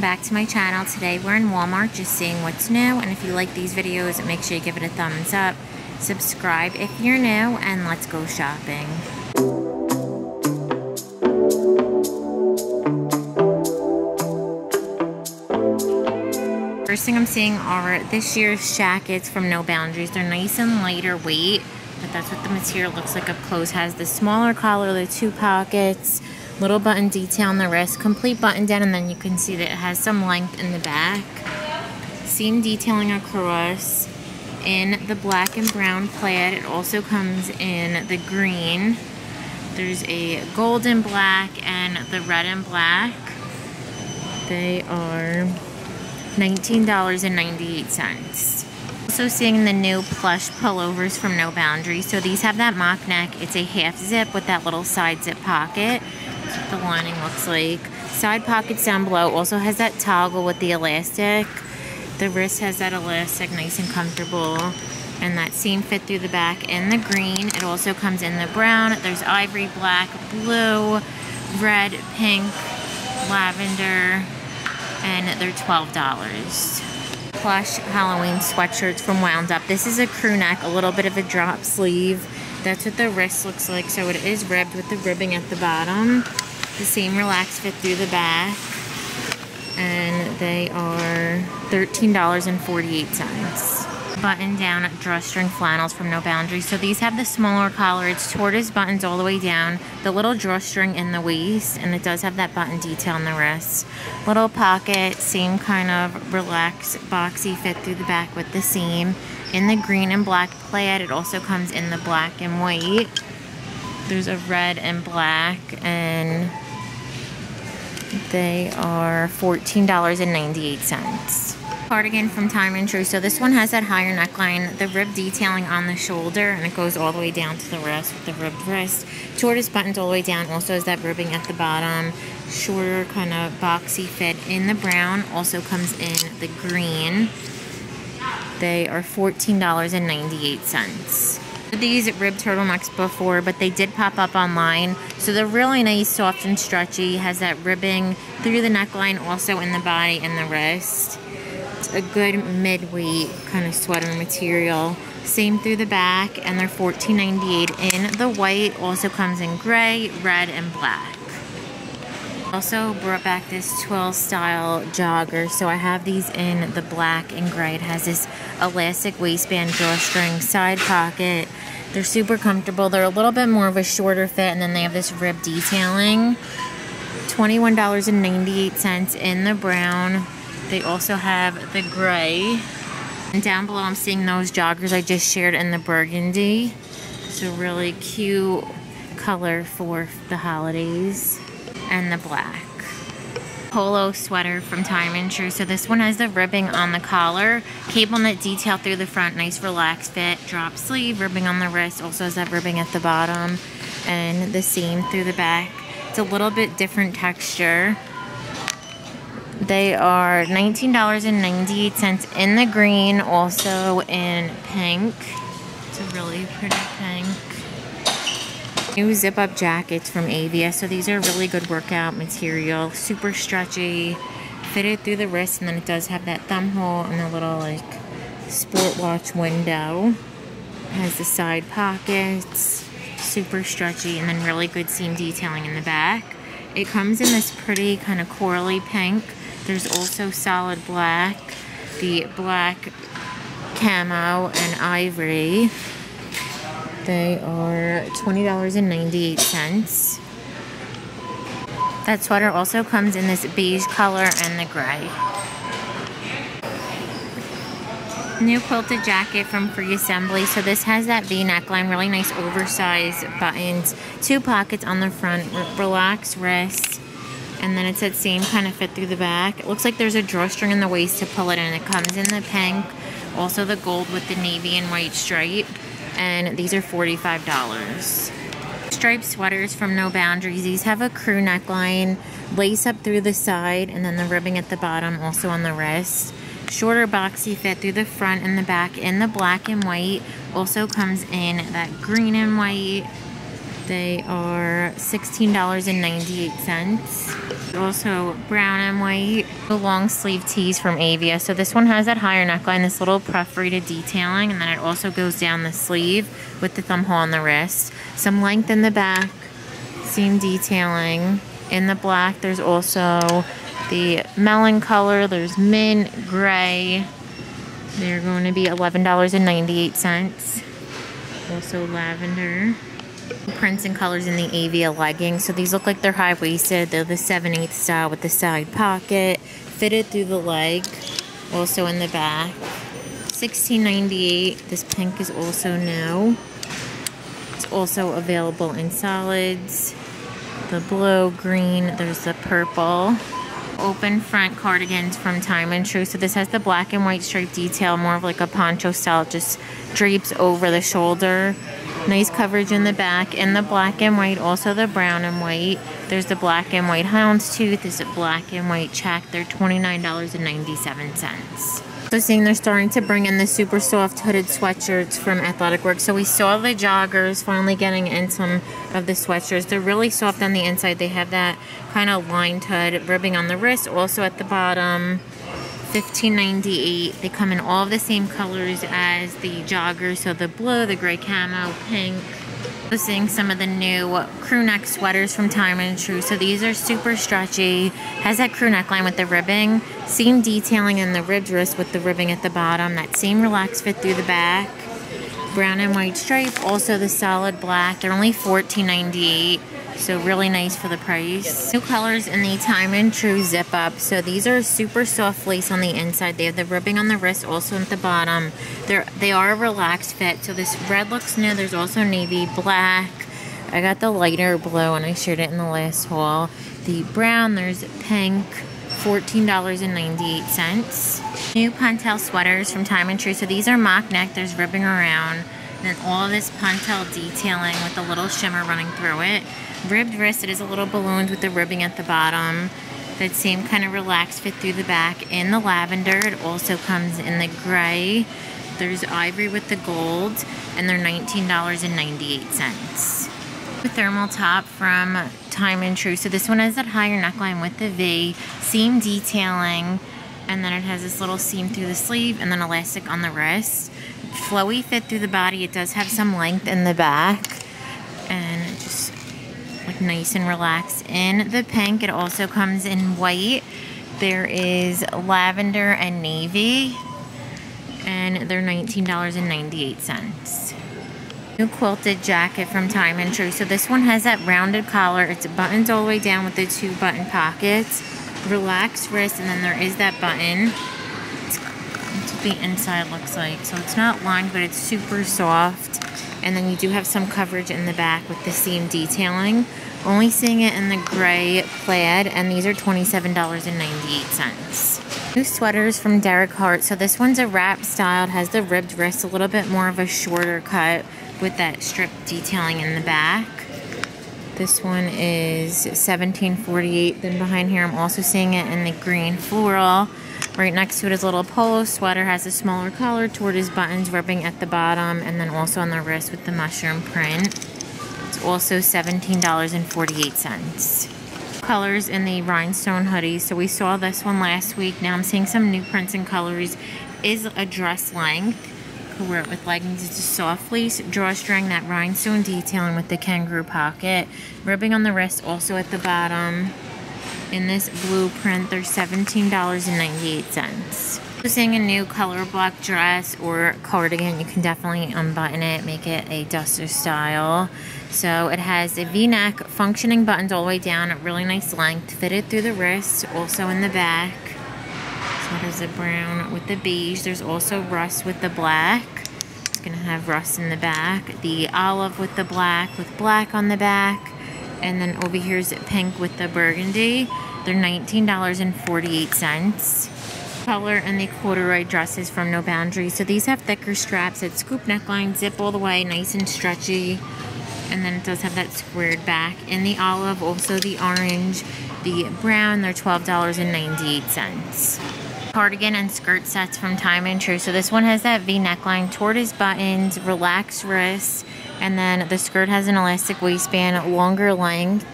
welcome back to my channel. Today we're in Walmart just seeing what's new and if you like these videos make sure you give it a thumbs up. Subscribe if you're new and let's go shopping. First thing I'm seeing are this year's jackets from No Boundaries. They're nice and lighter weight, but that's what the material looks like up close. Has the smaller collar, the two pockets, little button detail on the wrist, complete button down, and then you can see that it has some length in the back. Seam detailing across in the black and brown plaid. It also comes in the green. There's a golden black and the red and black. They are $19.98. Also seeing the new plush pullovers from No Boundaries. So these have that mock neck. It's a half zip with that little side zip pocket the lining looks like. Side pockets down below also has that toggle with the elastic. The wrist has that elastic nice and comfortable. And that seam fit through the back in the green. It also comes in the brown. There's ivory, black, blue, red, pink, lavender, and they're $12 plush Halloween sweatshirts from Wound Up. This is a crew neck, a little bit of a drop sleeve. That's what the wrist looks like. So it is ribbed with the ribbing at the bottom. The same relaxed fit through the back. And they are $13.48. Button down drawstring flannels from No Boundaries. So these have the smaller collar. It's tortoise buttons all the way down. The little drawstring in the waist. And it does have that button detail on the wrist. Little pocket. Same kind of relaxed boxy fit through the back with the seam in the green and black plaid. It also comes in the black and white. There's a red and black and they are $14.98. Cardigan from Time and Tru. So this one has that higher neckline, the rib detailing on the shoulder, and it goes all the way down to the wrist with the ribbed wrist. Tortoise buttons all the way down, also has that ribbing at the bottom. Shorter kind of boxy fit in the brown, also comes in the green. They are $14.98. These rib turtlenecks before, but they did pop up online. So they're really nice, soft and stretchy. Has that ribbing through the neckline, also in the body and the wrist. It's a good mid-weight kind of sweater material. Same through the back, and they're $14.98 in the white. Also comes in gray, red, and black. Also brought back this twill style jogger. So I have these in the black and gray. It has this elastic waistband drawstring side pocket. They're super comfortable. They're a little bit more of a shorter fit and then they have this rib detailing. $21.98 in the brown. They also have the gray. And down below I'm seeing those joggers I just shared in the burgundy. It's a really cute color for the holidays and the black. Polo sweater from Time and Tru. So this one has the ribbing on the collar, cable knit detail through the front, nice relaxed fit, drop sleeve, ribbing on the wrist, also has that ribbing at the bottom, and the seam through the back. It's a little bit different texture. They are $19.98 in the green, also in pink. It's a really pretty pink. New zip up jackets from Avia. So these are really good workout material. Super stretchy. Fitted through the wrist and then it does have that thumb hole and a little like sport watch window. Has the side pockets. Super stretchy and then really good seam detailing in the back. It comes in this pretty kind of corally pink. There's also solid black, the black camo and ivory. They are $20.98. That sweater also comes in this beige color and the gray. New quilted jacket from Free Assembly. So this has that V neckline, really nice oversized buttons, two pockets on the front, relaxed wrist, and then it's that same kind of fit through the back. It looks like there's a drawstring in the waist to pull it in. It comes in the pink, also the gold with the navy and white stripe and these are $45. Striped sweaters from No Boundaries. These have a crew neckline, lace up through the side, and then the ribbing at the bottom, also on the wrist. Shorter boxy fit through the front and the back in the black and white. Also comes in that green and white. They are $16.98. Also brown and white. The long sleeve tees from Avia. So this one has that higher neckline, this little perforated detailing, and then it also goes down the sleeve with the thumb hole on the wrist. Some length in the back, seam detailing. In the black, there's also the melon color. There's mint, gray. They're going to be $11.98. Also lavender prints and colors in the Avia leggings. So these look like they're high-waisted. They're the 7 8 style with the side pocket, fitted through the leg, also in the back. $16.98. This pink is also new. It's also available in solids. The blue, green, there's the purple. Open front cardigans from Time and Tru. So this has the black and white stripe detail, more of like a poncho style. Just drapes over the shoulder. Nice coverage in the back. In the black and white, also the brown and white. There's the black and white houndstooth. Is it black and white check? They're $29.97. So seeing they're starting to bring in the super soft hooded sweatshirts from Athletic Work. So we saw the joggers finally getting in some of the sweatshirts. They're really soft on the inside. They have that kind of lined hood ribbing on the wrist. Also at the bottom. $15.98. They come in all the same colors as the joggers, so the blue, the gray camo, pink. So seeing some of the new crew neck sweaters from Time and Tru. So these are super stretchy. Has that crew neckline with the ribbing. Seam detailing in the ribbed wrist with the ribbing at the bottom. That same relaxed fit through the back. Brown and white stripe. Also the solid black. They're only $14.98. So really nice for the price. New colors in the Time and Tru zip up. So these are super soft lace on the inside. They have the ribbing on the wrist also at the bottom. They're, they are a relaxed fit. So this red looks new. There's also navy, black. I got the lighter blue and I shared it in the last haul. The brown, there's pink. $14.98. New Pointelle sweaters from Time and Tru. So these are mock neck. There's ribbing around. And then all this Pointelle detailing with a little shimmer running through it. Ribbed wrist, it is a little ballooned with the ribbing at the bottom. That same kind of relaxed fit through the back. In the lavender, it also comes in the gray. There's ivory with the gold, and they're $19.98. The thermal top from Time and Tru. So this one has that higher neckline with the V, seam detailing, and then it has this little seam through the sleeve and then elastic on the wrist. Flowy fit through the body. It does have some length in the back nice and relaxed. In the pink, it also comes in white. There is lavender and navy, and they're $19.98. New quilted jacket from Time and Tru. So this one has that rounded collar. It's buttons all the way down with the two button pockets. Relaxed wrist, and then there is that button. What the inside looks like. So it's not lined, but it's super soft. And then you do have some coverage in the back with the seam detailing. Only seeing it in the gray plaid, and these are $27.98. New sweaters from Derek Heart. So this one's a wrap style. Has the ribbed wrist, a little bit more of a shorter cut with that strip detailing in the back. This one is $17.48. Then behind here, I'm also seeing it in the green floral. Right next to it is a little polo sweater, has a smaller collar toward his buttons, ribbing at the bottom, and then also on the wrist with the mushroom print also $17.48. Colors in the rhinestone hoodie. So we saw this one last week. Now I'm seeing some new prints and colors. Is a dress length. Could wear it with leggings. It's a soft fleece drawstring, that rhinestone detailing with the kangaroo pocket. Ribbing on the wrist, also at the bottom. In this blue print, they're $17.98 seeing a new color block dress or cardigan, you can definitely unbutton it, make it a duster style. So it has a v-neck, functioning buttons all the way down, really nice length, fitted through the wrist, also in the back. So there's a brown with the beige. There's also rust with the black. It's gonna have rust in the back. The olive with the black, with black on the back. And then over here is pink with the burgundy. They're $19.48 color and the corduroy dresses from No Boundaries. So these have thicker straps, it's scoop neckline, zip all the way, nice and stretchy and then it does have that squared back. In the olive, also the orange, the brown, they're $12.98. Cardigan and skirt sets from Time and Tru. So this one has that V neckline, tortoise buttons, relaxed wrists, And then the skirt has an elastic waistband, longer length.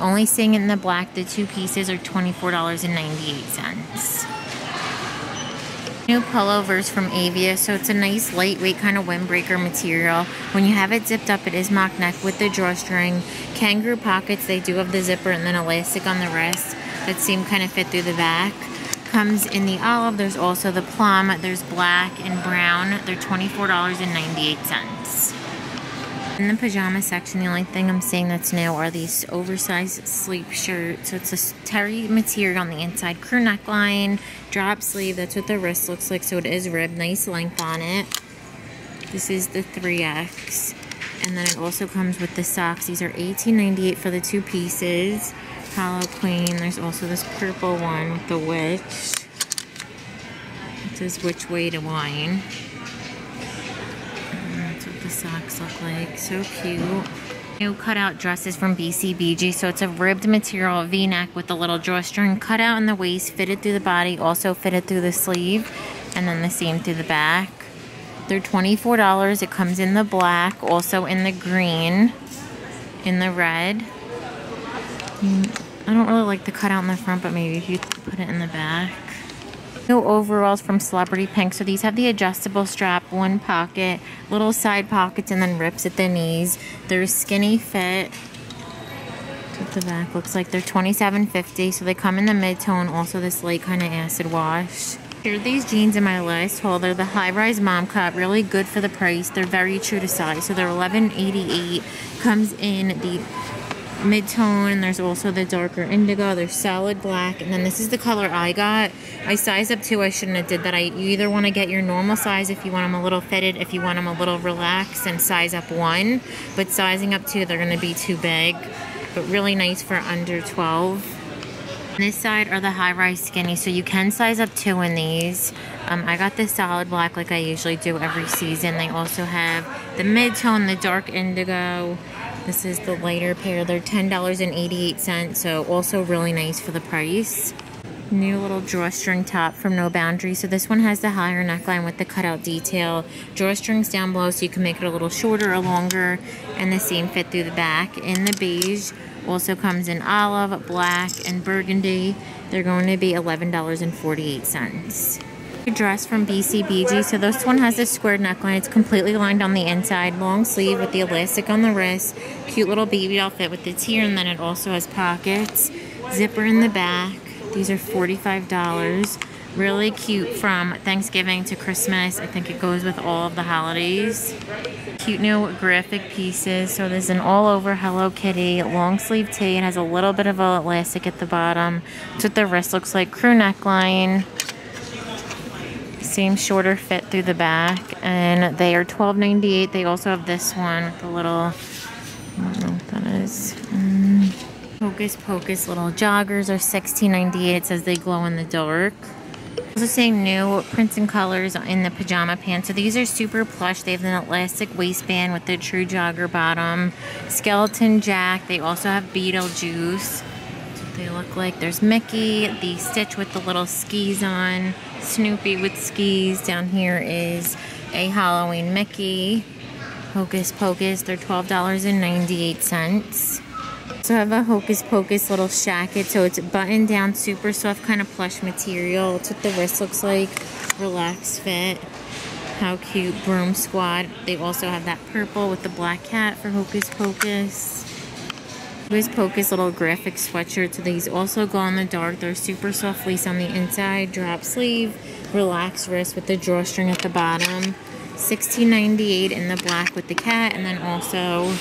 Only seeing it in the black, the two pieces are $24.98. New pullovers from Avia, so it's a nice lightweight kind of windbreaker material. When you have it zipped up, it is mock neck with the drawstring. Kangaroo pockets, they do have the zipper and then elastic on the wrist that seem kind of fit through the back. Comes in the olive, there's also the plum, there's black and brown. They're $24.98. In the pajama section, the only thing I'm seeing that's new are these oversized sleep shirts. So it's a terry material on the inside, crew neckline, drop sleeve. That's what the wrist looks like. So it is ribbed, nice length on it. This is the 3X. And then it also comes with the socks. These are $18.98 for the two pieces. Hollow Queen. There's also this purple one with the witch. It says which way to wine socks look like. So cute. New cutout dresses from BCBG. So it's a ribbed material v-neck with a little drawstring cutout in the waist, fitted through the body, also fitted through the sleeve, and then the seam through the back. They're $24. It comes in the black, also in the green, in the red. Mm, I don't really like the cutout in the front, but maybe if you put it in the back. New overalls from Celebrity Pink. So these have the adjustable strap, one pocket, little side pockets, and then rips at the knees. They're skinny fit. what the back looks like. They're $27.50. So they come in the mid-tone. Also this light kind of acid wash. Here are these jeans in my last haul. They're the high-rise mom cut. Really good for the price. They're very true to size. So they're $11.88. Comes in the mid-tone and there's also the darker indigo there's solid black and then this is the color I got. I sized up two I shouldn't have did that. I you either want to get your normal size if you want them a little fitted if you want them a little relaxed and size up one but sizing up two they're going to be too big but really nice for under 12 on this side are the high-rise skinny so you can size up two in these. Um, I got the solid black like I usually do every season. They also have the mid-tone the dark indigo this is the lighter pair. They're $10.88, so also really nice for the price. New little drawstring top from No Boundary. So this one has the higher neckline with the cutout detail. Drawstrings down below so you can make it a little shorter or longer. And the same fit through the back. In the beige, also comes in olive, black, and burgundy. They're going to be $11.48 dress from BCBG. So this one has a squared neckline. It's completely lined on the inside. Long sleeve with the elastic on the wrist. Cute little baby doll fit with the tear. And then it also has pockets. Zipper in the back. These are $45. Really cute from Thanksgiving to Christmas. I think it goes with all of the holidays. Cute new graphic pieces. So there's an all over Hello Kitty long sleeve tee. It has a little bit of elastic at the bottom. That's what the wrist looks like. Crew neckline same shorter fit through the back and they are $12.98 they also have this one with a little I don't know what that is um, Hocus Pocus little joggers are $16.98 it says they glow in the dark also saying new prints and colors in the pajama pants. So these are super plush. They have an elastic waistband with the true jogger bottom. Skeleton Jack. They also have Beetlejuice. They look like. There's Mickey, the Stitch with the little skis on. Snoopy with skis. Down here is a Halloween Mickey. Hocus Pocus, they're $12.98. So I have a Hocus Pocus little shacket. So it's buttoned down, super soft kind of plush material. It's what the wrist looks like. Relaxed fit. How cute. Broom Squad. They also have that purple with the black cat for Hocus Pocus. Hocus Pocus little graphic sweatshirt. So these also go in the dark. They're super soft fleece on the inside, drop sleeve, relaxed wrist with the drawstring at the bottom. $16.98 in the black with the cat, and then also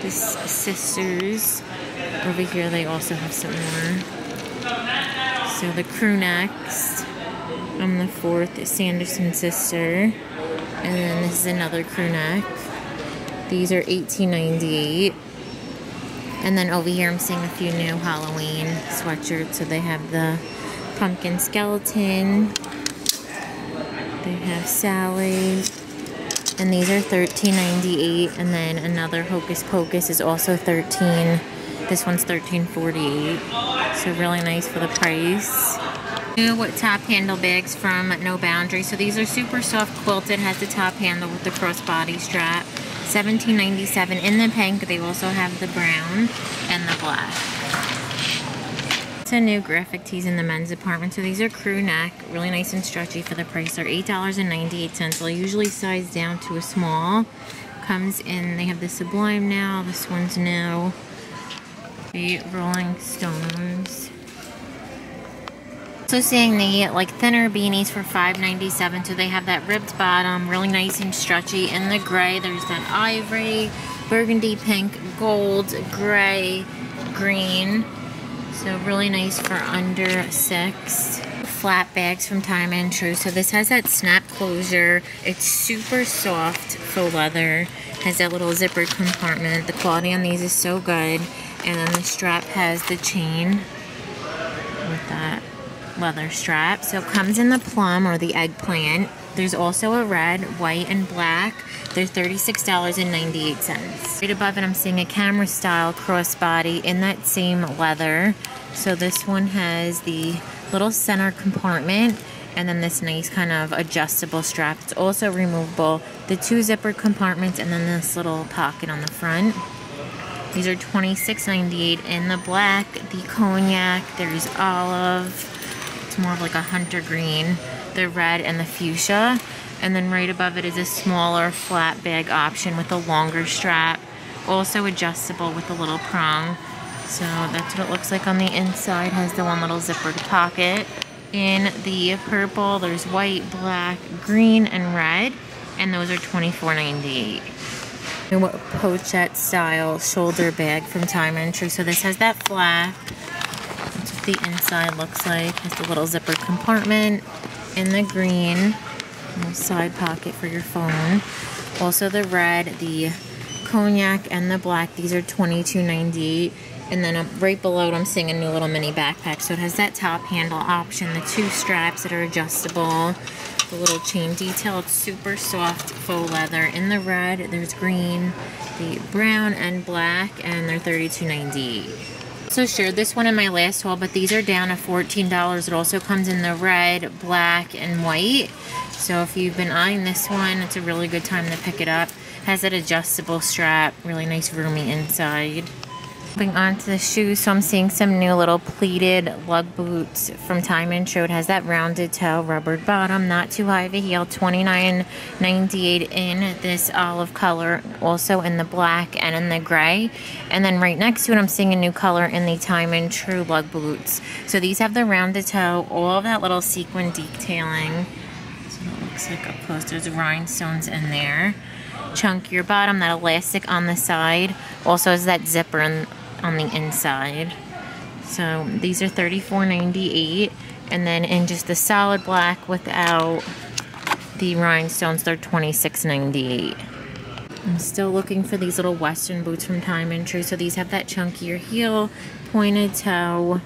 this sisters. Over here they also have some more. So the crew necks. I'm the fourth Sanderson sister. And then this is another crew neck. These are $18.98. And then over here I'm seeing a few new Halloween sweatshirts. So they have the pumpkin skeleton. They have Sally. And these are $13.98. And then another Hocus Pocus is also 13 This one's $13.48. So really nice for the price. New top handle bags from No Boundary. So these are super soft quilted. Has the top handle with the crossbody strap. $17.97 in the pink. They also have the brown and the black. It's a new graphic tees in the men's department. So these are crew neck, really nice and stretchy for the price. They're $8.98. They'll usually size down to a small. Comes in, they have the Sublime now. This one's new. The Rolling Stones. Also seeing the like thinner beanies for $5.97. So they have that ribbed bottom, really nice and stretchy. In the gray, there's that ivory, burgundy pink, gold, gray, green. So really nice for under six. Flat bags from Time and Tru. So this has that snap closure. It's super soft faux leather. Has that little zipper compartment. The quality on these is so good. And then the strap has the chain leather strap. So it comes in the plum or the eggplant. There's also a red, white, and black. They're $36.98. Right above it, I'm seeing a camera style crossbody in that same leather. So this one has the little center compartment and then this nice kind of adjustable strap. It's also removable. The two zipper compartments and then this little pocket on the front. These are $26.98 in the black, the cognac, there's olive, it's more of like a hunter green, the red and the fuchsia. And then right above it is a smaller flat bag option with a longer strap. Also adjustable with a little prong. So that's what it looks like on the inside. Has the one little zippered pocket. In the purple, there's white, black, green, and red. And those are $24.98. What pochette style shoulder bag from Time Tru. So this has that flap. The inside looks like. Has the little zipper compartment in the green side pocket for your phone. Also the red, the cognac, and the black. These are $22.98. And then right below it, I'm seeing a new little mini backpack. So it has that top handle option, the two straps that are adjustable, the little chain detail. It's super soft faux leather. In the red, there's green, the brown, and black, and they're $32.98 also shared this one in my last haul, but these are down to $14. It also comes in the red, black, and white. So if you've been eyeing this one, it's a really good time to pick it up. Has that adjustable strap, really nice roomy inside. Moving on to the shoes, so I'm seeing some new little pleated lug boots from Time and Tru. It has that rounded toe, rubbered bottom, not too high of a heel, $29.98 in this olive color, also in the black and in the gray. And then right next to it, I'm seeing a new color in the Time and Tru lug boots. So these have the rounded toe, all of that little sequin detailing. So it looks like up close. There's rhinestones in there chunkier bottom, that elastic on the side. Also has that zipper on the inside. So these are $34.98 and then in just the solid black without the rhinestones they're $26.98. I'm still looking for these little western boots from Time and Tru. So these have that chunkier heel, pointed toe,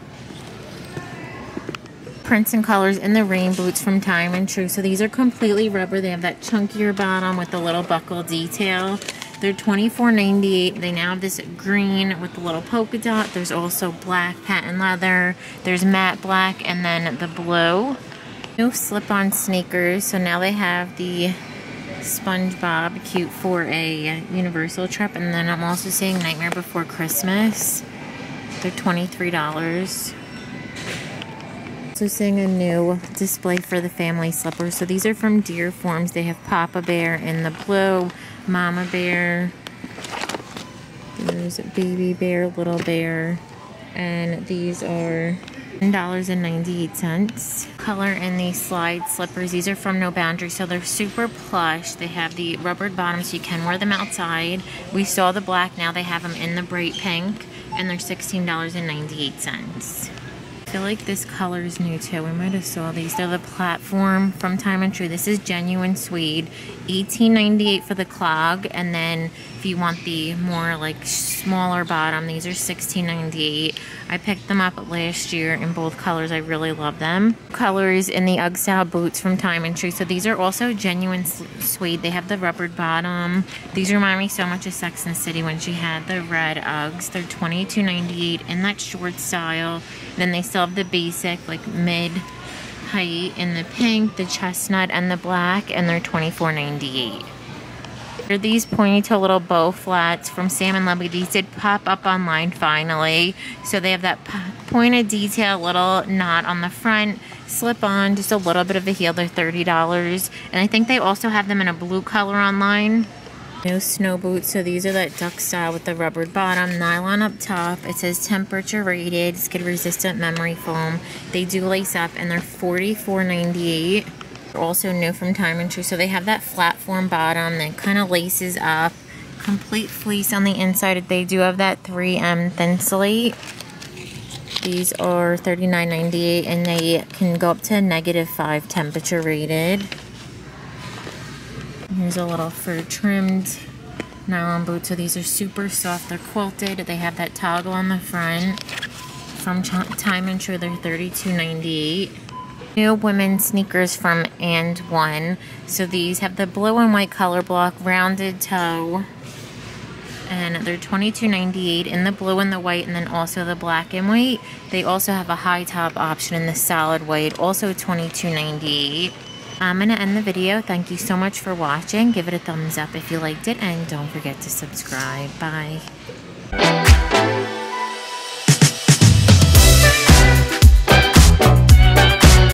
prints and colors in the rain boots from Time and Tru. So these are completely rubber. They have that chunkier bottom with the little buckle detail. They're $24.98. They now have this green with the little polka dot. There's also black patent leather. There's matte black and then the blue. New slip-on sneakers. So now they have the SpongeBob cute for a Universal trip. And then I'm also seeing Nightmare Before Christmas. They're $23. Also seeing a new display for the family slippers. So these are from Dearfoams. They have Papa Bear in the blue, Mama Bear. There's Baby Bear, Little Bear. And these are $10.98. Color in these slide slippers. These are from No Boundary, so they're super plush. They have the rubbered bottoms, so you can wear them outside. We saw the black, now they have them in the bright pink, and they're $16.98 feel like this color is new too. We might have saw these. They're the platform from Time and Tru. This is genuine suede. $18.98 for the clog. And then if you want the more like smaller bottom, these are $16.98. I picked them up last year in both colors. I really love them. Colors in the UGG style boots from Time and Tru. So these are also genuine suede. They have the rubbered bottom. These remind me so much of Sex and City when she had the red Uggs. They're $22.98 in that short style. Then they still have the basic like mid height in the pink, the chestnut, and the black, and they're $24.98. These ponytail little bow flats from Sam & Libby. These did pop up online finally. So they have that pointed detail, little knot on the front, slip on, just a little bit of a heel. They're $30. And I think they also have them in a blue color online. No snow boots, so these are that duck style with the rubber bottom, nylon up top. It says temperature rated, skid resistant memory foam. They do lace up and they're $44.98. They're also new from Time and Tru, so they have that flat form bottom that kind of laces up. Complete fleece on the inside. They do have that 3M Thinsulate. These are $39.98 and they can go up to negative 5 temperature rated. Here's a little fur trimmed nylon boot. So these are super soft. They're quilted. They have that toggle on the front. From Time and Tru, they're $32.98. New women's sneakers from And One. So these have the blue and white color block, rounded toe. And they're $22.98 in the blue and the white, and then also the black and white. They also have a high top option in the solid white, also $22.98. I'm going to end the video. Thank you so much for watching. Give it a thumbs up if you liked it, and don't forget to subscribe. Bye.